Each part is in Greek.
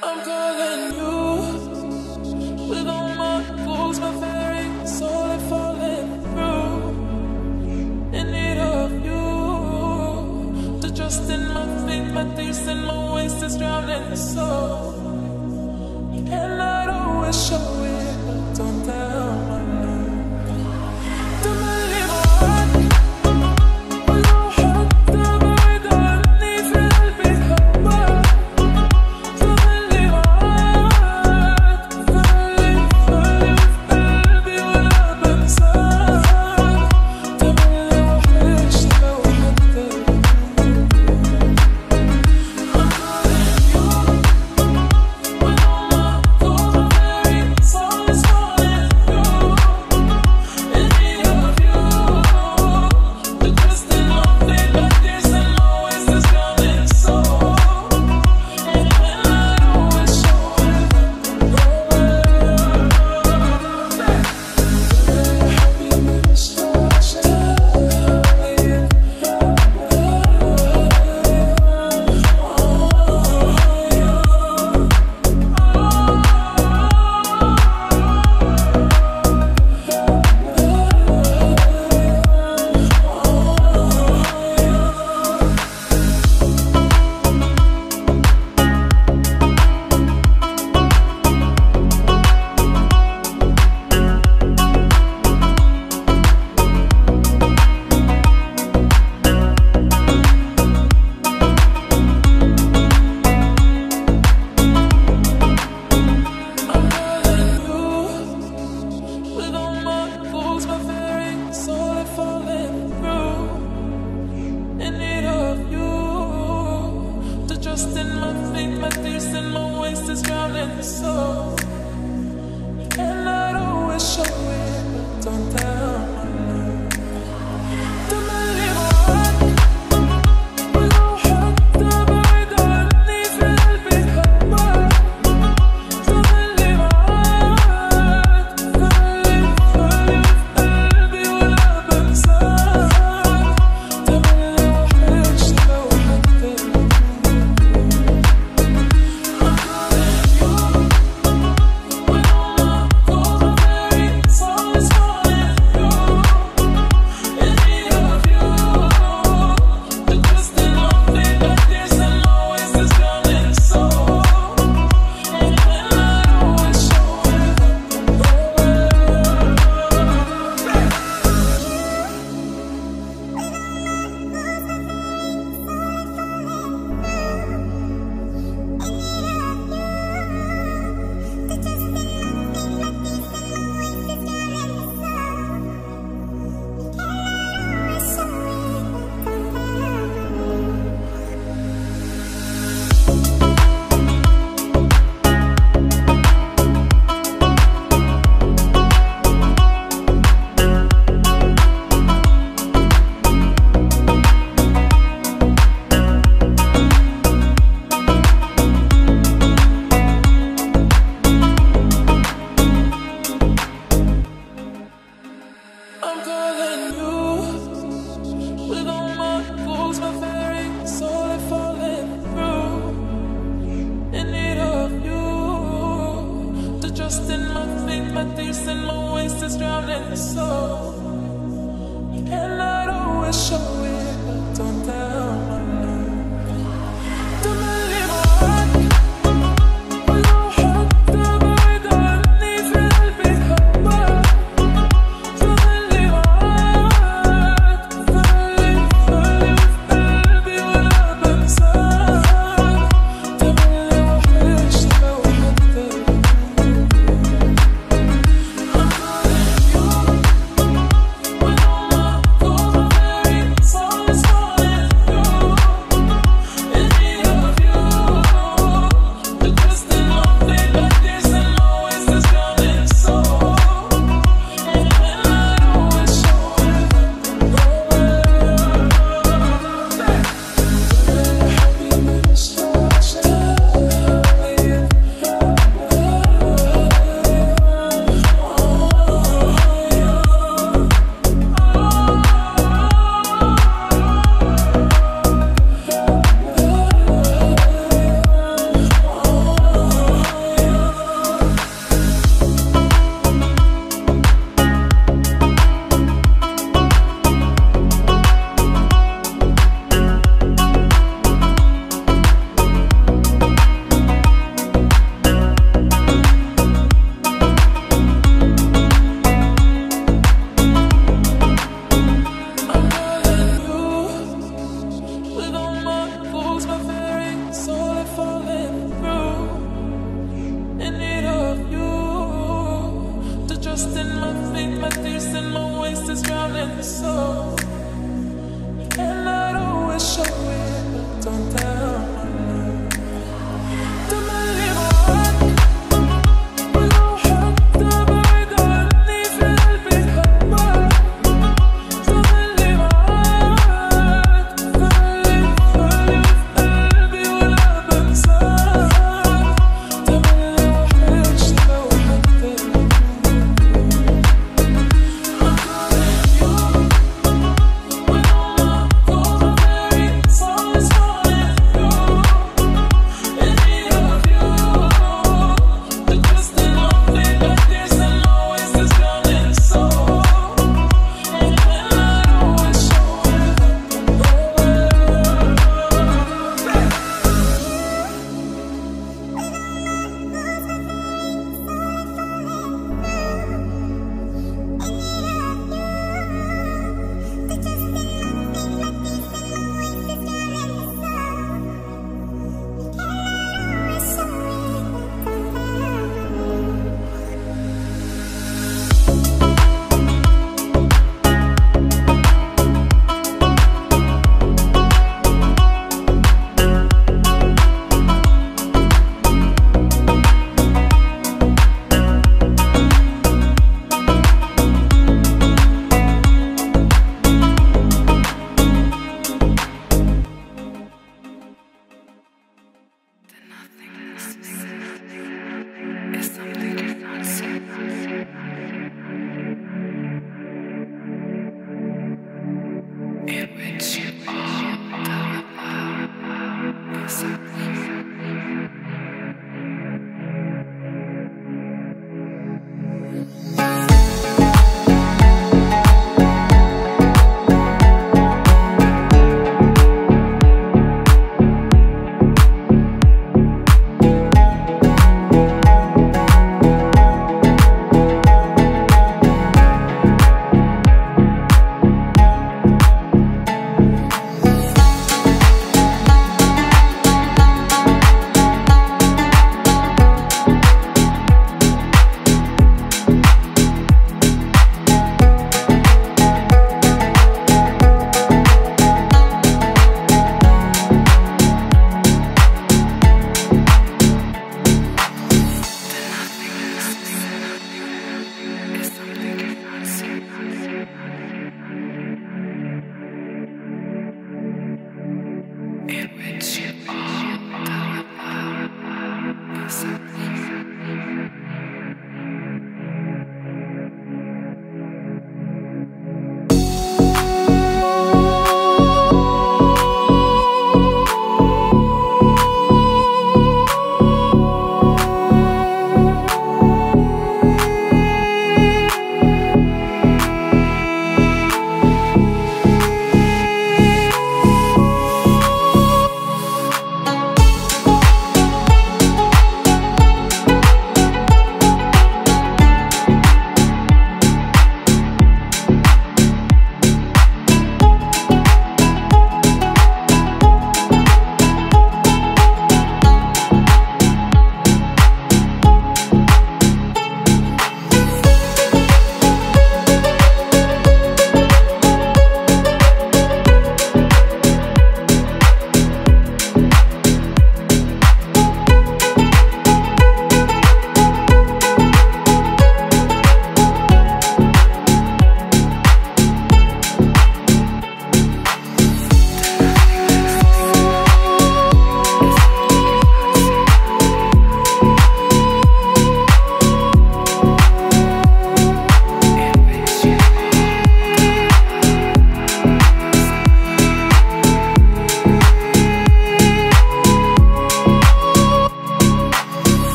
I'm calling you with all my goals, my very soul is falling through. In need of you to trust in my faith, my tears and my waste is drowning so. soul, and I don't wish away.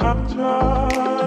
I'm trying.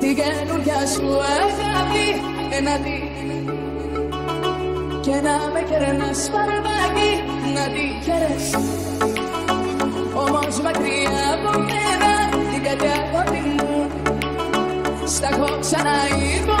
Την καινούργια σου αγάπη εναντί Και να με κερνάς παρμάκι να τη κερές Όμως μακριά από μένα την καρδιά κοντινού Στα έχω ξαναείπω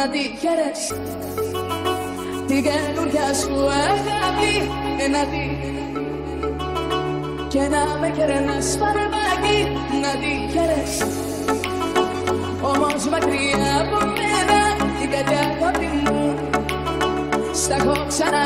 να τη χαίρεσαι Την καινούρια σου αγάπη να τη Και να με χαίρενας παραμάκι να τη Όμω Όμως μακριά από μένα την καλή αγάπη μου Στα έχω ξανά